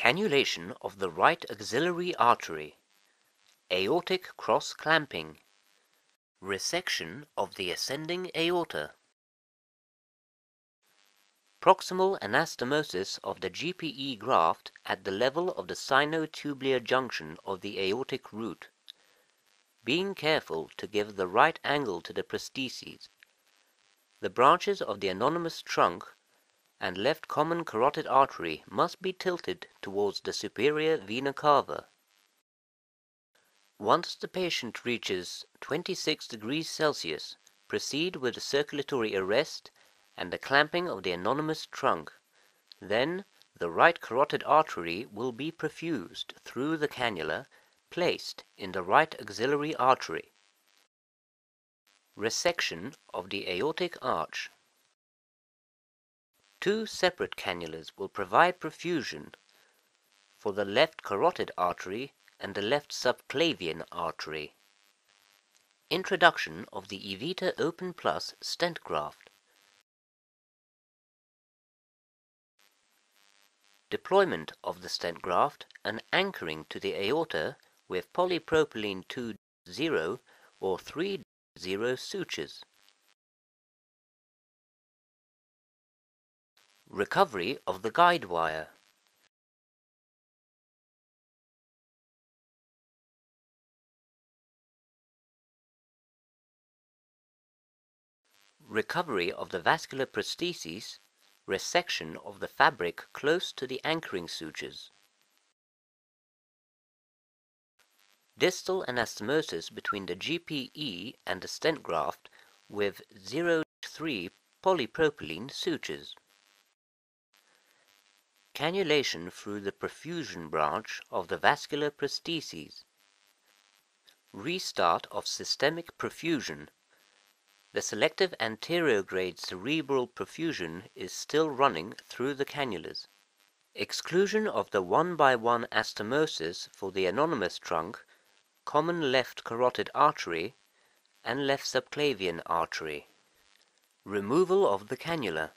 Cannulation of the right axillary artery. Aortic cross clamping. Resection of the ascending aorta. Proximal anastomosis of the GPE graft at the level of the sinotubular junction of the aortic root. Being careful to give the right angle to the prostheses. The branches of the anonymous trunk and left common carotid artery must be tilted towards the superior vena cava. Once the patient reaches 26 degrees Celsius, proceed with the circulatory arrest and the clamping of the anonymous trunk. Then the right carotid artery will be perfused through the cannula placed in the right axillary artery. Resection of the aortic arch. Two separate cannulas will provide perfusion for the left carotid artery and the left subclavian artery. Introduction of the Evita Open Plus stent graft. Deployment of the stent graft and anchoring to the aorta with polypropylene 2-0 or 3-0 sutures. Recovery of the guide wire. Recovery of the vascular prostheses, resection of the fabric close to the anchoring sutures. Distal anastomosis between the GPE and the stent graft with 0-3 polypropylene sutures. Cannulation through the perfusion branch of the vascular prostheses. Restart of systemic perfusion. The selective anterograde cerebral perfusion is still running through the cannulas. Exclusion of the one by one anastomosis for the anonymous trunk, common left carotid artery, and left subclavian artery. Removal of the cannula.